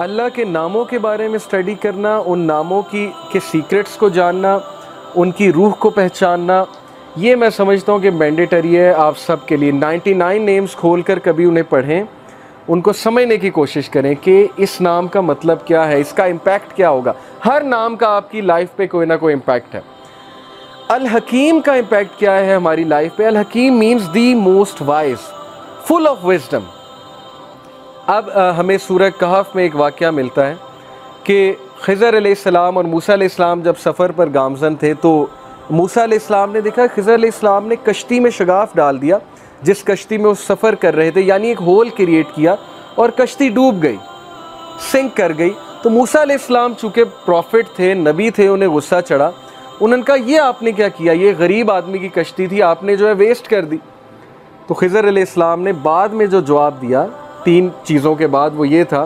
अल्लाह के नामों के बारे में स्टडी करना, उन नामों की, के सीक्रेट्स को जानना, उनकी रूह को पहचानना, ये मैं समझता हूँ कि मैंडेटरी है, आप सब के लिए। 99 नेम्स खोल कर कभी उन्हें पढ़ें, उनको समझने की कोशिश करें कि इस नाम का मतलब क्या है, इसका इम्पैक्ट क्या होगा। हर नाम का आपकी लाइफ पे कोई ना कोई इम्पैक्ट है। अल हकीम का इम्पैक्ट क्या है हमारी लाइफ पे? अल हकीम means the most wise full of wisdom अब हमें सूरह कहफ में एक वाक़ मिलता है कि खज़र सलाम और मूसा इस्लाम जब सफ़र पर गामजन थे तो मूसा इस्लाम ने देखा खज़र इस्लाम ने कश्ती में शगाफ डाल दिया, जिस कश्ती में वो सफ़र कर रहे थे, यानी एक होल क्रिएट किया और कश्ती डूब गई, सिंक कर गई। तो मूसा इस्लाम चूँकि प्रॉफिट थे, नबी थे, उन्हें गुस्सा चढ़ा। उन्होंने कहा, ये आपने क्या किया? ये गरीब आदमी की कश्ती थी, आपने जो है वेस्ट कर दी। तो खज़र इस्लाम ने बाद में जो जवाब दिया तीन चीज़ों के बाद वो ये था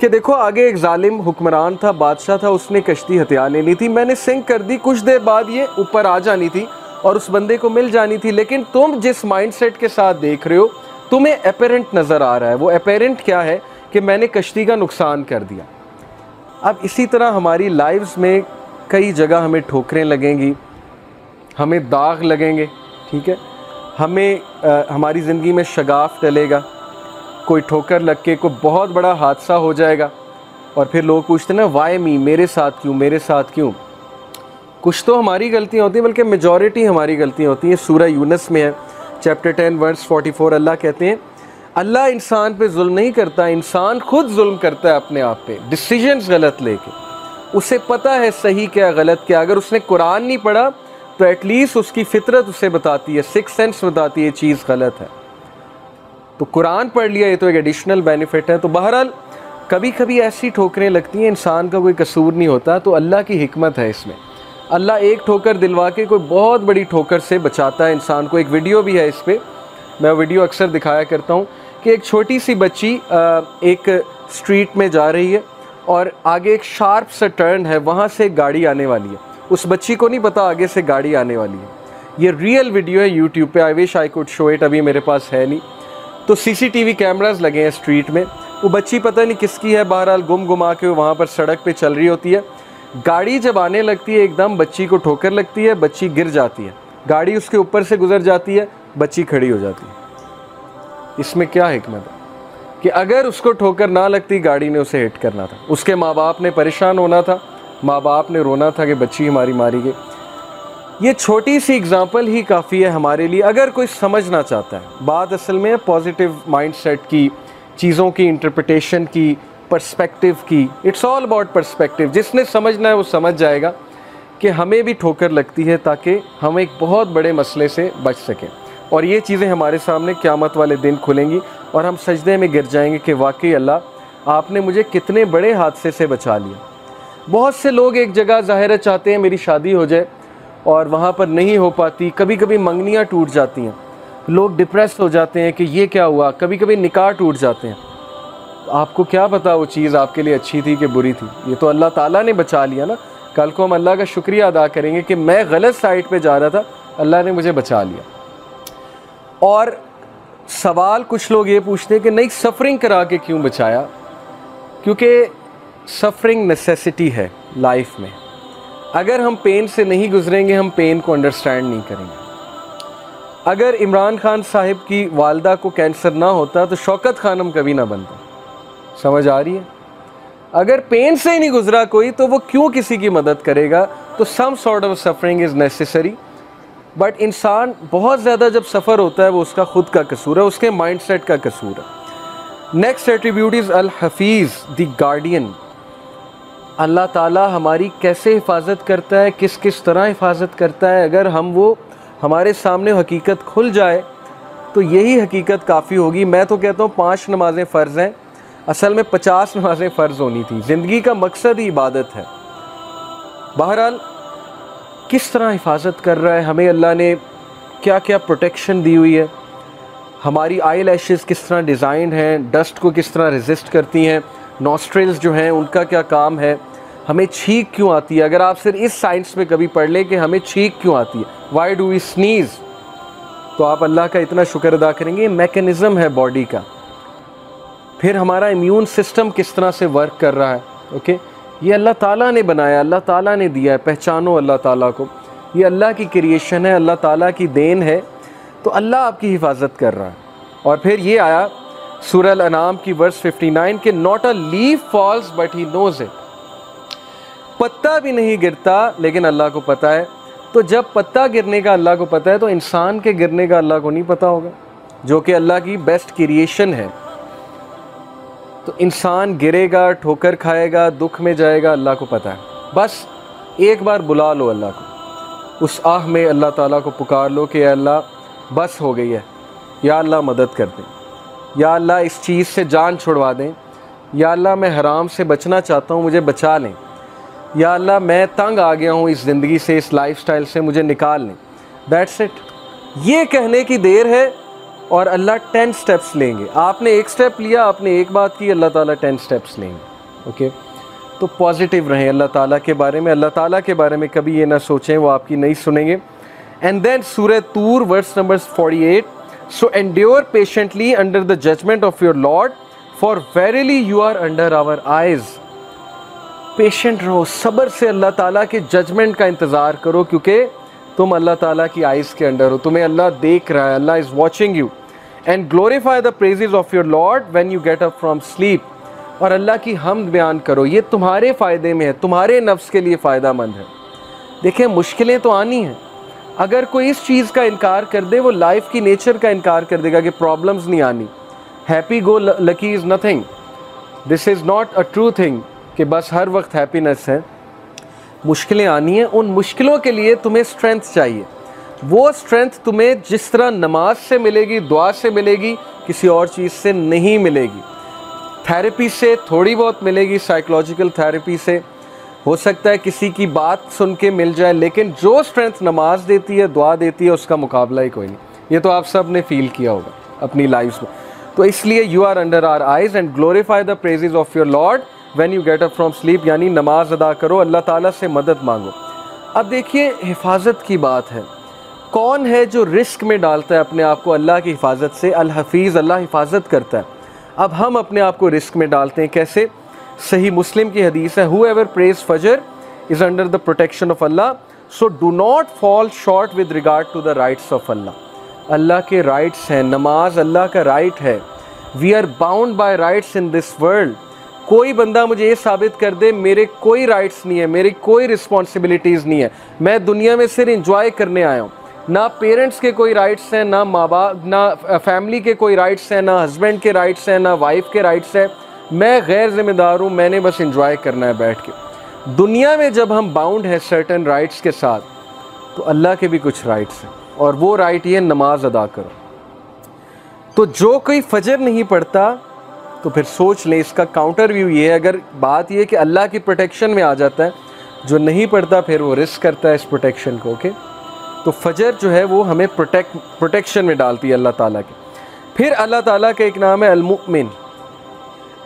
कि देखो आगे एक जालिम हुक्मरान था बादशाह था उसने कश्ती हथियार लेनी थी। मैंने सिंक कर दी कुछ देर बाद ये ऊपर आ जानी थी और उस बंदे को मिल जानी थी। लेकिन तुम जिस माइंडसेट के साथ देख रहे हो तुम्हें अपेरेंट नज़र आ रहा है। वो अपेरेंट क्या है कि मैंने कश्ती का नुकसान कर दिया। अब इसी तरह हमारी लाइफ्स में कई जगह हमें ठोकरें लगेंगी हमें दाग लगेंगे ठीक है? हमें आ, हमारी ज़िंदगी में शगाफ डलेगा। कोई ठोकर लग के कोई बहुत बड़ा हादसा हो जाएगा। और फिर लोग पूछते ना वाई मी, मेरे साथ क्यों, मेरे साथ क्यों? कुछ तो हमारी गलतियाँ होती हैं, बल्कि मेजॉरिटी हमारी गलतियाँ होती हैं। सूर्य यूनस में है chapter ten verse forty four अल्लाह कहते हैं, अल्लाह इंसान पे जुल्म नहीं करता, इंसान खुद जुल्म करता है अपने आप पे डिसीजंस गलत लेके। उसे पता है सही क्या, गलत क्या। अगर उसने कुरान नहीं पढ़ा तो एटलीस्ट उसकी फितरत उसे बताती है सिक्स सेंस बताती है चीज़ गलत है। तो कुरान पढ़ लिया, ये तो एक एडिशनल बेनिफिट है। तो बहरहाल कभी कभी ऐसी ठोकरें लगती हैं, इंसान का कोई कसूर नहीं होता तो अल्लाह की हिकमत है इसमें। अल्लाह एक ठोकर दिलवा के कोई बहुत बड़ी ठोकर से बचाता है इंसान को। एक वीडियो भी है इस पर मैं वीडियो अक्सर दिखाया करता हूँ कि एक छोटी सी बच्ची एक स्ट्रीट में जा रही है और आगे एक शार्प सा टर्न है, वहाँ से गाड़ी आने वाली है। उस बच्ची को नहीं पता आगे से गाड़ी आने वाली है। ये रियल वीडियो है यूट्यूब पे I wish I could show it अभी मेरे पास है नहीं। तो सीसीटीवी कैमरास लगे हैं स्ट्रीट में। वो बच्ची पता नहीं किसकी है, बहरहाल गुम गुमा के वहाँ पर सड़क पे चल रही होती है। गाड़ी जब आने लगती है, एकदम बच्ची को ठोकर लगती है, बच्ची गिर जाती है। गाड़ी उसके ऊपर से गुजर जाती है, बच्ची खड़ी हो जाती है। इसमें क्या हिकमत है? कि अगर उसको ठोकर ना लगती, गाड़ी ने उसे हिट करना था। उसके माँ बाप ने परेशान होना था। माँ बाप ने रोना था कि बच्ची हमारी मारी गई। ये छोटी सी एग्ज़ाम्पल ही काफ़ी है हमारे लिए, अगर कोई समझना चाहता है। बात असल में पॉजिटिव माइंडसेट की, चीज़ों की इंटरप्रटेशन की पर्सपेक्टिव की इट्स ऑल अबाउट पर्सपेक्टिव जिसने समझना है वो समझ जाएगा कि हमें भी ठोकर लगती है ताकि हम एक बहुत बड़े मसले से बच सकें। और ये चीज़ें हमारे सामने क़्यामत वाले दिन खुलेंगी और हम सजदे में गिर जाएँगे कि वाकई अल्लाह, आपने मुझे कितने बड़े हादसे से बचा लिया बहुत से लोग एक जगह ज़ाहिर चाहते हैं मेरी शादी हो जाए और वहाँ पर नहीं हो पाती कभी कभी मंगनियाँ टूट जाती हैं। लोग डिप्रेस हो जाते हैं कि ये क्या हुआ कभी कभी निकाह टूट जाते हैं। आपको क्या पता वो चीज़ आपके लिए अच्छी थी कि बुरी थी? ये तो अल्लाह ताला ने बचा लिया ना। कल को हम अल्लाह का शुक्रिया अदा करेंगे कि मैं गलत साइड पे जा रहा था, अल्लाह ने मुझे बचा लिया। और सवाल कुछ लोग ये पूछते हैं कि नहीं सफरिंग करा के क्यों बचाया? क्योंकि सफरिंग नेसेसिटी है लाइफ में। अगर हम पेन से नहीं गुजरेंगे, हम पेन को अंडरस्टैंड नहीं करेंगे। अगर इमरान खान साहब की वालदा को कैंसर ना होता तो शौकत खानम कभी ना बनता। समझ आ रही है? अगर पेन से ही नहीं गुजरा कोई तो वो क्यों किसी की मदद करेगा? तो some sort of suffering is necessary but इंसान बहुत ज़्यादा जब सफ़र होता है, वो उसका ख़ुद का कसूर है, उसके माइंड सेट का कसूर है। नेक्स्ट एट्रीब्यूट इज़ अल हफीज़ द गार्डियन अल्लाह ताला हमारी कैसे हिफाजत करता है, किस किस तरह हिफाजत करता है, अगर हम वो हमारे सामने हकीकत खुल जाए तो यही हकीकत काफ़ी होगी। मैं तो कहता हूँ, पाँच नमाज़ें फ़र्ज़ हैं। असल में पचास नमाज़ें फ़र्ज़ होनी थी। ज़िंदगी का मकसद ही इबादत है। बहरहाल, किस तरह हिफाजत कर रहा है हमें अल्लाह ने? क्या क्या प्रोटेक्शन दी हुई है? हमारी आई लैशेज़ किस तरह डिज़ाइन हैं? डस्ट को किस तरह रेजिस्ट करती हैं? नॉस्ट्रेल्स जो हैं, उनका क्या काम है? हमें छींक क्यों आती है? अगर आप सिर्फ़ इस साइंस में कभी पढ़ लें कि हमें छींक क्यों आती है? वाई डू वी स्नीज़ तो आप अल्लाह का इतना शुक्र अदा करेंगे मैकेनिज़्म है बॉडी का। फिर हमारा इम्यून सिस्टम किस तरह से वर्क कर रहा है? ओके ये अल्लाह ताला ने बनाया, अल्लाह ताला ने दिया है, पहचानो अल्लाह ताला को। ये अल्लाह की क्रिएशन है, अल्लाह ताला की देन है तो अल्लाह आपकी हिफाजत कर रहा है। और फिर ये आया सूरल अनाम की वर्स 59 के not a leaf falls but he knows it पत्ता भी नहीं गिरता, लेकिन अल्लाह को पता है। तो जब पत्ता गिरने का अल्लाह को पता है तो इंसान के गिरने का अल्लाह को नहीं पता होगा, जो कि अल्लाह की बेस्ट क्रिएशन है। तो इंसान गिरेगा, ठोकर खाएगा, दुख में जाएगा, अल्लाह को पता है। बस एक बार बुला लो अल्लाह को। उस आह में अल्लाह ताला को पुकार लो कि अल्लाह, बस हो गई है। या अल्लाह मदद कर दें। या अल्लाह इस चीज़ से जान छुड़वा दें। या अल्लाह मैं हराम से बचना चाहता हूँ, मुझे बचा लें। या अल्लाह, मैं तंग आ गया हूँ इस ज़िंदगी से, इस लाइफस्टाइल से, मुझे निकाल लें दैट्स इट ये कहने की देर है और अल्लाह टेन स्टेप्स लेंगे। आपने एक स्टेप लिया, आपने एक बात की, अल्लाह ताला टेन स्टेप्स लेंगे। ओके तो पॉजिटिव रहें अल्लाह ताला के बारे में। अल्लाह ताला के बारे में कभी ये ना सोचें, वो आपकी नहीं सुनेंगे। एंड देन सूर्य तूर verse number 48 so endure patiently under the judgment of your lord for verily you are under our eyes patient रहो, सब्र से अल्लाह ताला के जजमेंट का इंतज़ार करो, क्योंकि तुम अल्लाह ताला की आइज़ के अंडर हो। तुम्हें अल्लाह देख रहा है, अल्लाह is watching you and glorify the praises of your lord when you get up from sleep और अल्लाह की हम बयान करो, ये तुम्हारे फ़ायदे में है, तुम्हारे नफ्स के लिए फ़ायदा मंद है। देखें, मुश्किलें तो आनी हैं। अगर कोई इस चीज़ का इनकार कर दे, वो लाइफ की नेचर का इनकार कर देगा कि प्रॉब्लम्स नहीं आनी। Happy go lucky is nothing this is not a true thing कि बस हर वक्त हैप्पीनेस है। मुश्किलें आनी हैं, उन मुश्किलों के लिए तुम्हें स्ट्रेंथ चाहिए। वो स्ट्रेंथ तुम्हें जिस तरह नमाज़ से मिलेगी, दुआ से मिलेगी, किसी और चीज़ से नहीं मिलेगी। थेरेपी से थोड़ी बहुत मिलेगी साइकोलॉजिकल थेरेपी से। हो सकता है किसी की बात सुन के मिल जाए, लेकिन जो स्ट्रेंथ नमाज़ देती है, दुआ देती है, उसका मुकाबला ही कोई नहीं। ये तो आप सबने फील किया होगा, अपनी लाइफ में। तो इसलिए you are under our eyes and glorify the praises of your lord when you get up from sleep यानी नमाज़ अदा करो, अल्लाह ताला से मदद मांगो। अब देखिए, हिफाजत की बात है। कौन है जो रिस्क में डालता है अपने आप को अल्लाह की हिफाजत से? अल हफीज़ अल्लाह हिफाजत करता है। अब हम अपने आप को रिस्क में डालते हैं, कैसे? सही मुस्लिम की हदीस है हु एवर प्रेज फजर is under the protection of Allah so do not fall short with regard to the rights of अल्लाह अल्लाह के राइट्स हैं, नमाज़ अल्लाह का राइट है। We are bound by rights in this world कोई बंदा मुझे ये साबित कर दे, मेरे कोई राइट्स नहीं है, मेरी कोई रिस्पॉन्सिबिलिटीज़ नहीं है। मैं दुनिया में सिर्फ़ इंजॉय करने आया हूँ। ना पेरेंट्स के कोई राइट्स हैं, ना माँ बाप ना फैमिली के कोई राइट्स हैं, ना हस्बैंड के राइट्स हैं, ना वाइफ के राइट्स हैं। मैं गैर जिम्मेदार हूँ, मैंने बस इंजॉय करना है बैठ के। दुनिया में जब हम बाउंड हैं सर्टन राइट्स के साथ तो अल्लाह के भी कुछ राइट्स हैं। और वो राइट ये नमाज़ अदा करो। तो जो कोई फजर नहीं पढ़ता तो फिर सोच लें, इसका काउंटर व्यू ये है, अगर बात ये कि अल्लाह की प्रोटेक्शन में आ जाता है, जो नहीं पढ़ता फिर वो रिस्क करता है इस प्रोटेक्शन को ओके तो फजर जो है वो हमें प्रोटेक्ट प्रोटेक्शन में डालती है अल्लाह ताला के। फिर अल्लाह ताला का एक नाम है अलमुमिन।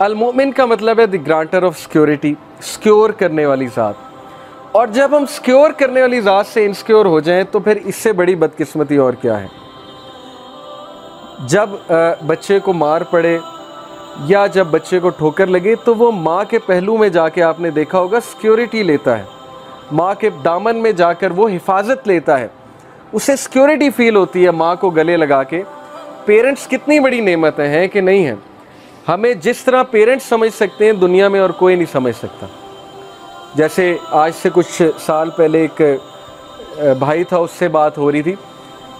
अलमुमिन का मतलब है the grantor of security, secure करने वाली ज़ात। और जब हम सिक्योर करने वाली ज़ात से इनसिक्योर हो जाएँ तो फिर इससे बड़ी बदकिस्मती और क्या है? जब बच्चे को मार पड़े या जब बच्चे को ठोकर लगे तो वो माँ के पहलू में जाके आपने देखा होगा सिक्योरिटी लेता है। माँ के दामन में जाकर वो हिफाजत लेता है। उसे सिक्योरिटी फील होती है माँ को गले लगा के। पेरेंट्स कितनी बड़ी नेमतें हैं कि नहीं हैं? हमें जिस तरह पेरेंट्स समझ सकते हैं, दुनिया में और कोई नहीं समझ सकता। जैसे आज से कुछ साल पहले एक भाई था, उससे बात हो रही थी।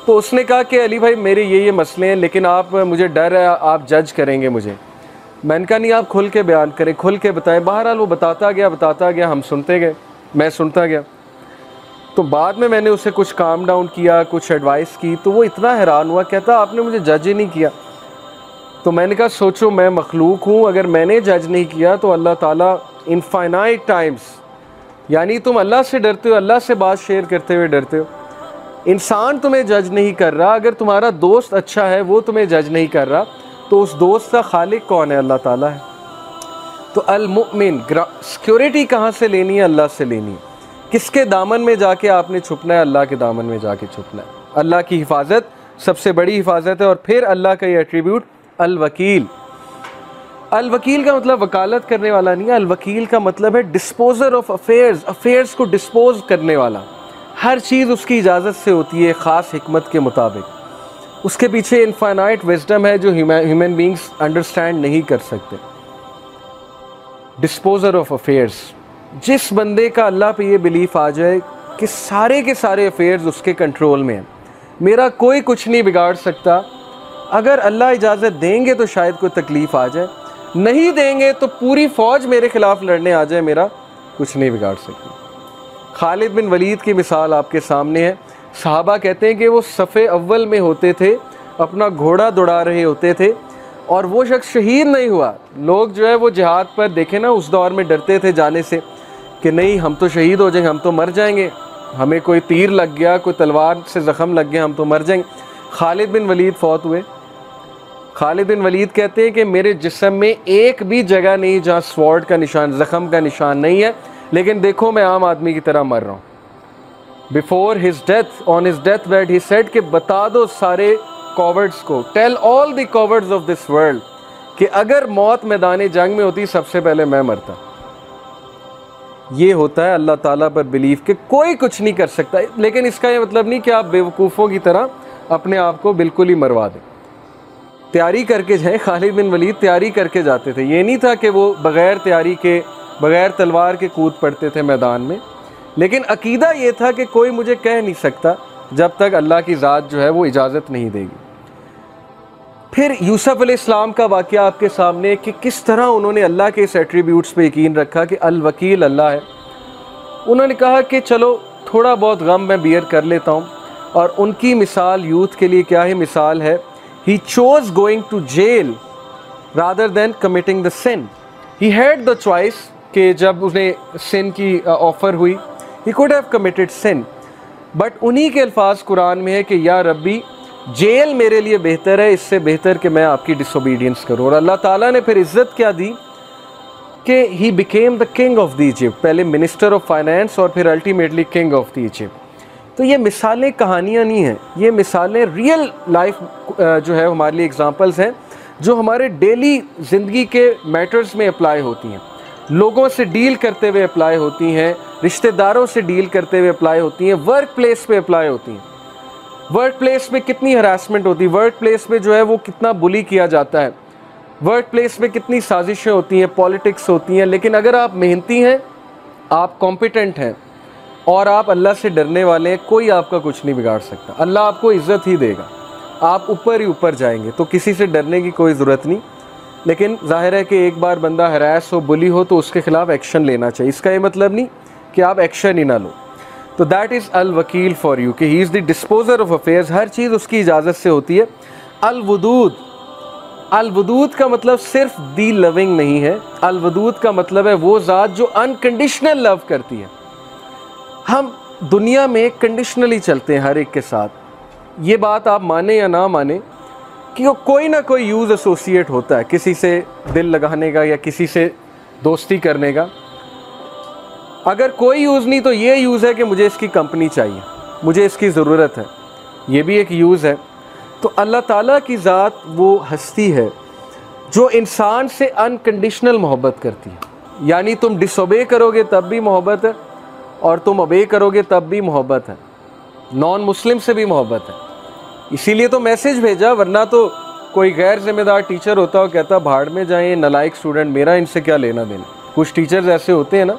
तो उसने कहा कि, अली भाई, मेरे ये ये मसले हैं, लेकिन आप, मुझे डर है, आप जज करेंगे मुझे। मैंने कहा, नहीं, आप खुल के बयान करें, खुल के बताएँ। बहरहाल वो बताता गया बताता गया, हम सुनते गए, मैं सुनता गया। तो बाद में मैंने उसे कुछ काम डाउन किया, कुछ एडवाइस की तो वो इतना हैरान हुआ, कहता, आपने मुझे जज ही नहीं किया। तो मैंने कहा, सोचो, मैं मखलूक हूँ, अगर मैंने जज नहीं किया तो अल्लाह ताला इनफाइनाइट टाइम्स यानी तुम अल्लाह से डरते हो, अल्लाह से बात शेयर करते हुए डरते हो। इंसान तुम्हें जज नहीं कर रहा, अगर तुम्हारा दोस्त अच्छा है, वो तुम्हें जज नहीं कर रहा। तो उस दोस्त का खालिक कौन है? अल्लाह ताला है। तो अलमुमिन सिक्योरिटी कहाँ से लेनी है? अल्लाह से लेनी है। किसके दामन में जाके आपने छुपना है? अल्लाह के दामन में जाके छुपना है। अल्लाह की हिफाजत, सबसे बड़ी हिफाजत है और फिर अल्लाह का ये एट्रीब्यूट अलवकील। अल वकील का मतलब वकालत करने वाला नहीं है। अल वकील का मतलब है डिस्पोजर ऑफ़ अफेयर्स अफेयर्स को डिस्पोज करने वाला। हर चीज़ उसकी इजाज़त से होती है, ख़ास हमत के मुताबिक। उसके पीछे इनफाइनाइट विजडम है जो ह्यूमन बींग्स अंडरस्टैंड नहीं कर सकते। डिस्पोजर ऑफ़ अफेयर्स जिस बंदे का अल्लाह पे ये बिलीफ आ जाए कि सारे के सारे अफेयर्स उसके कंट्रोल में हैं। मेरा कोई कुछ नहीं बिगाड़ सकता। अगर अल्लाह इजाज़त देंगे तो शायद कोई तकलीफ़ आ जाए। नहीं देंगे तो पूरी फ़ौज मेरे ख़िलाफ़ लड़ने आ जाए, मेरा कुछ नहीं बिगाड़ सकती। खालिद बिन वलीद की मिसाल आपके सामने है। साहबा कहते हैं कि वो सफ़े अव्वल में होते थे, अपना घोड़ा दौड़ा रहे होते थे और वो शख्स शहीद नहीं हुआ। लोग जो है वो जिहाद पर देखे ना, उस दौर में डरते थे जाने से कि नहीं, हम तो शहीद हो जाएँगे, हम तो मर जाएँगे। हमें कोई तीर लग गया, कोई तलवार से ज़ख़म लग गया, हम तो मर जाएँगे। खालिद बिन वलीद फौत हुए। खालिद बिन वलीद कहते हैं कि मेरे जिसम में एक भी जगह नहीं जहाँ स्वॉर्ड का निशान, ज़ख़म का निशान नहीं है, लेकिन देखो मैं आम आदमी की तरह मर रहा हूँ। Before his death on his deathbed he said कि बता दो सारे कॉवर्ड्स को। Tell all the cowards of this world कि अगर मौत मैदान जंग में होती, सबसे पहले मैं मरता। ये होता है अल्लाह ताला पर बिलीव कि कोई कुछ नहीं कर सकता। लेकिन इसका ये मतलब नहीं कि आप बेवकूफ़ों की तरह अपने आप को बिल्कुल ही मरवा दें। तैयारी करके जाए, खालिद बिन वलीद तैयारी करके जाते थे। ये नहीं था कि वो बग़ैर तैयारी के, बग़ैर तलवार के कूद पड़ते थे मैदान में। लेकिन अकीदा ये था कि कोई मुझे कह नहीं सकता जब तक अल्लाह की ज़ात जो है वो इजाज़त नहीं देगी। फिर यूसुफ इस्लाम का वाक़ आपके सामने कि किस तरह उन्होंने अल्लाह के इस एट्रीब्यूट्स पे यकीन रखा कि अल वकील अल्लाह है। उन्होंने कहा कि चलो, थोड़ा बहुत गम मैं बियर कर लेता हूँ और उनकी मिसाल यूथ के लिए क्या ही मिसाल है। He chose going to jail rather than committing the sin he had the choice कि जब उन्हें सिन की ऑफ़र हुई he could have committed sin but उन्हीं के अल्फाज कुरान में है कि, या रब्बी, जेल मेरे लिए बेहतर है, इससे बेहतर कि मैं आपकी डिसोबीडियंस करूँ। और अल्लाह ताला ने फिर इज़्ज़त क्या दी? कि he became the king of the Egypt पहले मिनिस्टर ऑफ़ फाइनेंस और फिर ultimately king of the Egypt तो ये मिसालें कहानियाँ नहीं हैं। ये मिसालें रियल लाइफ जो है, हमारे लिए एग्ज़ाम्पल्स हैं, जो हमारे डेली ज़िंदगी के मैटर्स में अप्लाई होती हैं। लोगों से डील करते हुए अप्लाई होती हैं। रिश्तेदारों से डील करते हुए अप्लाई होती हैं वर्क प्लेस पे अप्लाई होती हैं। वर्क प्लेस में कितनी हरासमेंट होती है वर्क प्लेस में जो है वो कितना बुली किया जाता है। वर्क प्लेस में कितनी साजिशें होती हैं पॉलिटिक्स होती हैं, लेकिन अगर आप मेहनती हैं, आप कॉम्पिटेंट हैं, और आप अल्लाह से डरने वाले हैं, कोई आपका कुछ नहीं बिगाड़ सकता। अल्लाह आपको इज़्ज़त ही देगा। आप ऊपर ही ऊपर जाएँगे तो किसी से डरने की कोई ज़रूरत नहीं। लेकिन ज़ाहिर है कि एक बार बंदा हरास हो बुली हो तो उसके ख़िलाफ़ एक्शन लेना चाहिए। इसका ये मतलब नहीं कि आप एक्शन ही ना लो। तो दैट इज़ अल वकील फॉर यू कि he is the disposer of affairs हर चीज़ उसकी इजाज़त से होती है। अल वदूद अल वदूद का मतलब सिर्फ़ दी लविंग नहीं है। अल वदूद का मतलब है वो ज़ात जो अनकंडीशनल लव करती है। हम दुनिया में कंडीशनली चलते हैं हर एक के साथ। ये बात आप माने या ना माने, कि वो कोई ना कोई यूज़ एसोसिएट होता है, किसी से दिल लगाने का या किसी से दोस्ती करने का। अगर कोई यूज़ नहीं तो ये यूज़ है कि मुझे इसकी कंपनी चाहिए। मुझे इसकी ज़रूरत है। ये भी एक यूज़ है। तो अल्लाह ताला की ज़ात वो हस्ती है, जो इंसान से अनकंडीशनल मोहब्बत करती है। यानी तुम डिसोबे करोगे, तब भी मोहब्बत है, और तुम अबे करोगे, तब भी मोहब्बत है। नॉन मुस्लिम से भी मोहब्बत है। इसीलिए तो मैसेज भेजा, वरना तो कोई गैर जिम्मेदार टीचर होता हो कहता, भाड़ में जाए, नलायक स्टूडेंट मेरा इनसे क्या लेना देना कुछ टीचर्स ऐसे होते हैं ना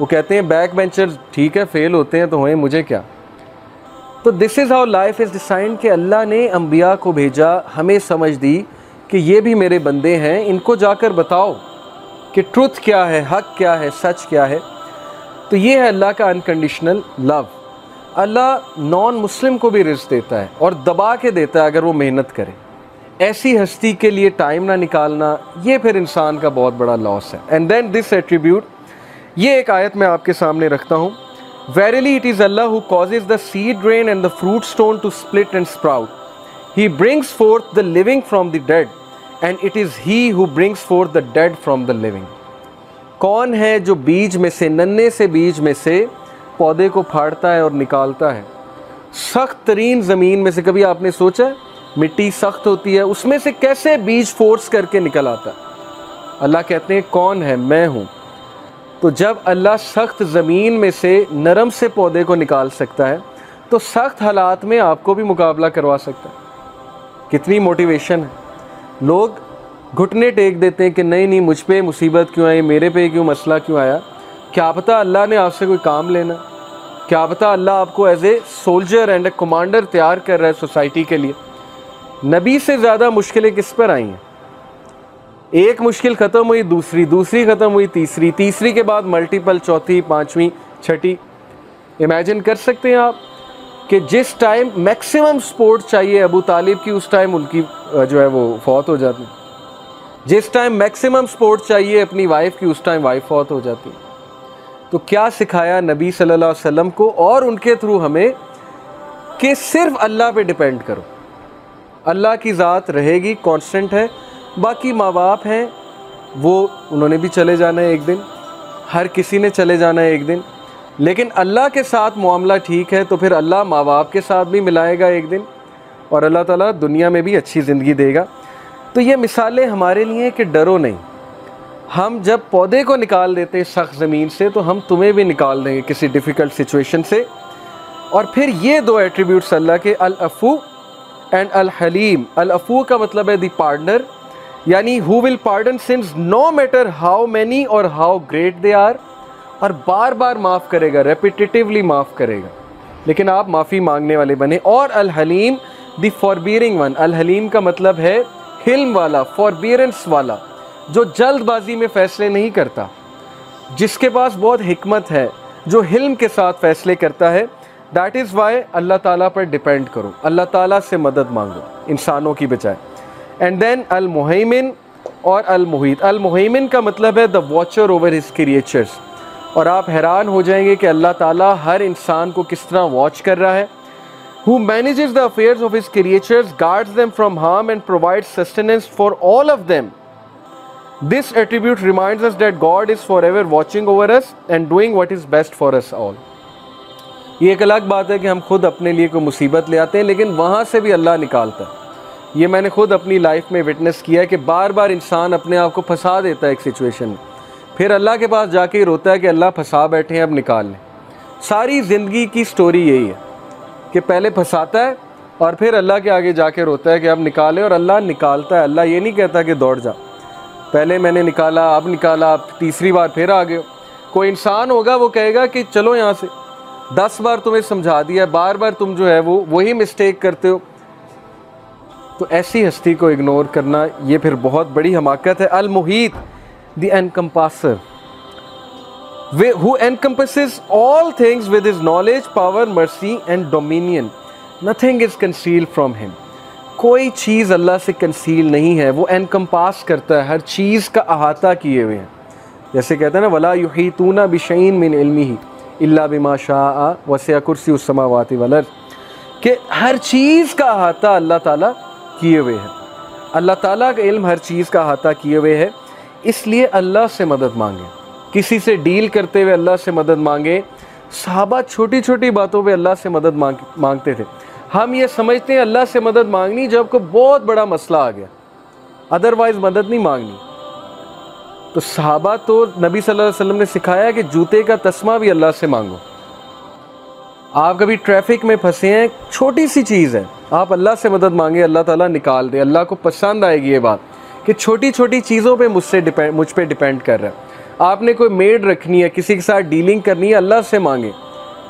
वो कहते हैं बैक बेंचर ठीक है फेल होते हैं तो हुए, मुझे क्या? तो this is how life is decide कि अल्लाह ने अम्बिया को भेजा, हमें समझ दी कि ये भी मेरे बंदे हैं, इनको जाकर बताओ कि ट्रुथ क्या है, हक क्या है, सच क्या है। तो ये है अल्लाह का अनकंडीशनल लव अल्लाह नॉन मुस्लिम को भी रिस्क देता है और दबा के देता है अगर वो मेहनत करे। ऐसी हस्ती के लिए टाइम ना निकालना, ये फिर इंसान का बहुत बड़ा लॉस है। एंड देन दिस एट्रीब्यूट ये एक आयत मैं आपके सामने रखता हूँ। Verily it is Allah who causes the seed grain and the fruit stone to split and sprout he brings forth the living from the dead and it is he who brings forth the dead from the living कौन है जो बीज में से, नन्हे से बीज में से पौधे को फाड़ता है और निकालता है? सख्त तरीन ज़मीन में से कभी आपने सोचा मिट्टी सख्त होती है, उसमें से कैसे बीज फोर्स करके निकल आता अल्लाह कहते हैं, कौन है? मैं हूँ। तो जब अल्लाह सख्त ज़मीन में से नरम से पौधे को निकाल सकता है तो सख्त हालात में आपको भी मुकाबला करवा सकता है। कितनी मोटिवेशन है। लोग घुटने टेक देते हैं कि नहीं नहीं, मुझ पर मुसीबत क्यों आई, मेरे पे क्यों मसला क्यों आया? क्या पता अल्लाह ने आपसे कोई काम लेना? क्या पता अल्लाह आपको as a soldier and a commander तैयार कर रहा है सोसाइटी के लिए? नबी से ज़्यादा मुश्किलें किस पर आई हैं? एक मुश्किल ख़त्म हुई, दूसरी दूसरी ख़त्म हुई, तीसरी तीसरी के बाद मल्टीपल चौथी, पाँचवीं, छठी। इमेजिन कर सकते हैं आप कि जिस टाइम मैक्सिमम सपोर्ट चाहिए अबू तालिब की, उस टाइम उनकी जो है वो फौत हो जाती। जिस टाइम मैक्सिमम सपोर्ट चाहिए अपनी वाइफ की, उस टाइम वाइफ फौत हो जाती। तो क्या सिखाया नबी सल्लल्लाहु अलैहि वसल्लम को और उनके थ्रू हमें कि सिर्फ़ अल्लाह पे डिपेंड करो। अल्लाह की ज़ात रहेगी कांस्टेंट है। बाकी माँ बाप हैं, वो उन्होंने भी चले जाना है एक दिन, हर किसी ने चले जाना है एक दिन। लेकिन अल्लाह के साथ मामला ठीक है तो फिर अल्लाह माँ बाप के साथ भी मिलाएगा एक दिन, और अल्लाह ताला दुनिया में भी अच्छी ज़िंदगी देगा। तो ये मिसालें हमारे लिए कि डरो नहीं। हम जब पौधे को निकाल देते हैं सख्त ज़मीन से तो हम तुम्हें भी निकाल देंगे किसी डिफ़िकल्ट सिचुएशन से। और फिर ये दो एट्रीब्यूट्स अल्लाह के अल अफू एंड अल हलीम अल अफू का मतलब है दी पार्टनर यानी who will pardon sins no matter how many और हाउ ग्रेट दे आर और बार बार माफ़ करेगा रेपिटेटिवली माफ़ करेगा। लेकिन आप माफ़ी मांगने वाले बने। और अल हलीम द फॉरबियरिंग वन अल हलीम का मतलब है हिल्म वाला फॉरबियरेंस वाला, जो जल्दबाजी में फ़ैसले नहीं करता। जिसके पास बहुत हिकमत है, जो हिल्म के साथ फ़ैसले करता है। दैट इज़ वाई अल्लाह ताला पर डिपेंड करो। अल्लाह ताला से मदद मांगो, इंसानों की बजाय। एंड देन अल मुहिमिन और अल मुहित अल मुहिमिन का मतलब है the watcher over his creatures और आप हैरान हो जाएँगे कि अल्लाह ताला हर इंसान को किस तरह वॉच कर रहा है। Who manage the affairs of his creatures guard them from harm and provide sustenance for all of them this attribute reminds us that God is forever watching over us and doing what is best for us all ये एक अलग बात है कि हम खुद अपने लिए कोई मुसीबत ले आते हैं, लेकिन वहाँ से भी अल्लाह निकालता है। ये मैंने खुद अपनी लाइफ में विटनेस किया है कि बार बार इंसान अपने आप को फंसा देता है एक सिचुएशन में। फिर अल्लाह के पास जाके रोता है कि अल्लाह फंसा बैठे हैं, अब निकाल लें। सारी ज़िंदगी की स्टोरी यही है कि पहले फंसाता है और फिर अल्लाह के आगे जाके रोता है कि अब निकाले और अल्लाह निकालता है। अल्लाह ये नहीं कहता कि दौड़ जा। पहले मैंने निकाला, अब निकाला, अब तीसरी बार फिर आ गए। कोई इंसान होगा, वो कहेगा कि चलो यहाँ से। दस बार तुम्हें समझा दिया बार बार तुम जो है वो, वही मिस्टेक करते हो। तो ऐसी हस्ती को इग्नोर करना ये फिर बहुत बड़ी हमाकत है अल मुहित the encompasser who encompasses all things with his knowledge, power, mercy and dominion. Nothing is concealed from him. कोई चीज़ अल्लाह से कंसील नहीं है वो एनकम्पास करता है हर चीज़ का अहाता किए हुए हैं जैसे कहते हैं ना वला युहीतूना बिशईन मिन इल्मी ही इल्ला बिमा शाह वसिया कुर्सी उसमावाति वलर कि हर चीज़ का अहाता अल्लाह ताला किए हुए हैं। अल्लाह ताला का इल्म हर चीज़ का अहाता किए हुए है। इसलिए अल्लाह से मदद मांगे। किसी से डील करते हुए अल्लाह से मदद मांगे। साहबा छोटी छोटी बातों पे अल्लाह से मदद मांग, मांगते थे। हम ये समझते हैं अल्लाह से मदद मांगनी जब को बहुत बड़ा मसला आ गया। अदरवाइज़ मदद नहीं मांगनी। तो साहबा तो नबी सल्लल्लाहु अलैहि वसल्लम ने सिखाया कि जूते का तस्मा भी अल्लाह से मांगो। आप कभी ट्रैफ़िक में फंसे हैं, छोटी सी चीज़ है। आप अल्लाह से मदद मांगे, अल्लाह ताला निकाल दे। अल्लाह को पसंद आएगी ये बात कि छोटी छोटी चीज़ों पे मुझसे डिपेंड मुझ पर डिपेंड कर रहा है। आपने कोई मेड रखनी है, किसी के साथ डीलिंग करनी है, अल्लाह से मांगे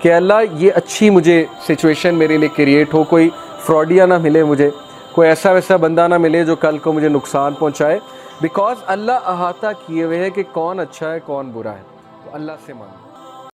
कि अल्लाह, ये अच्छी मुझे सिचुएशन मेरे लिए क्रिएट हो, कोई फ्रॉडिया ना मिले मुझे, कोई ऐसा वैसा बंदा ना मिले जो कल को मुझे नुकसान पहुँचाए। बिकॉज़ अल्लाह अहाता किए हुए है कि कौन अच्छा है, कौन बुरा है। तो अल्लाह से मांगे।